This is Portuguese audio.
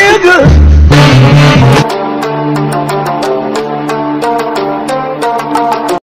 niggas.